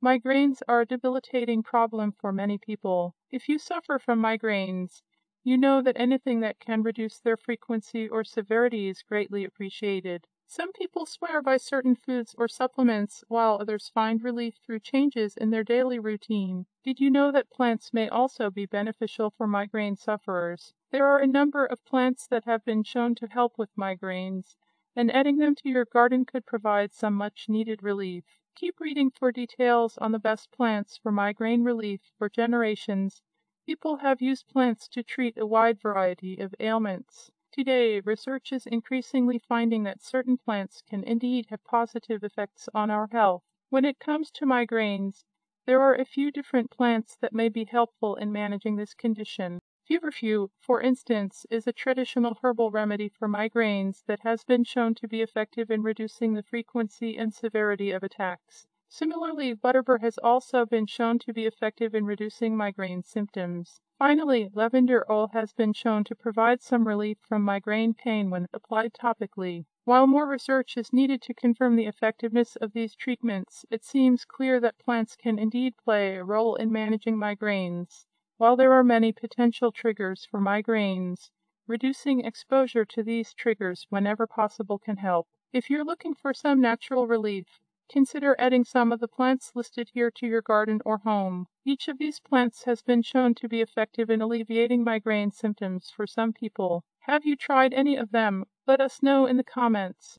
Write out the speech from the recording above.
Migraines are a debilitating problem for many people. If you suffer from migraines, you know that anything that can reduce their frequency or severity is greatly appreciated. Some people swear by certain foods or supplements, while others find relief through changes in their daily routine. Did you know that plants may also be beneficial for migraine sufferers? There are a number of plants that have been shown to help with migraines, and adding them to your garden could provide some much needed relief. Keep reading for details on the best plants for migraine relief. For generations, people have used plants to treat a wide variety of ailments. Today, research is increasingly finding that certain plants can indeed have positive effects on our health. When it comes to migraines, there are a few different plants that may be helpful in managing this condition. Feverfew, for instance, is a traditional herbal remedy for migraines that has been shown to be effective in reducing the frequency and severity of attacks. Similarly, butterbur has also been shown to be effective in reducing migraine symptoms. Finally, lavender oil has been shown to provide some relief from migraine pain when applied topically. While more research is needed to confirm the effectiveness of these treatments, it seems clear that plants can indeed play a role in managing migraines. While there are many potential triggers for migraines, reducing exposure to these triggers whenever possible can help. If you're looking for some natural relief, consider adding some of the plants listed here to your garden or home. Each of these plants has been shown to be effective in alleviating migraine symptoms for some people. Have you tried any of them? Let us know in the comments.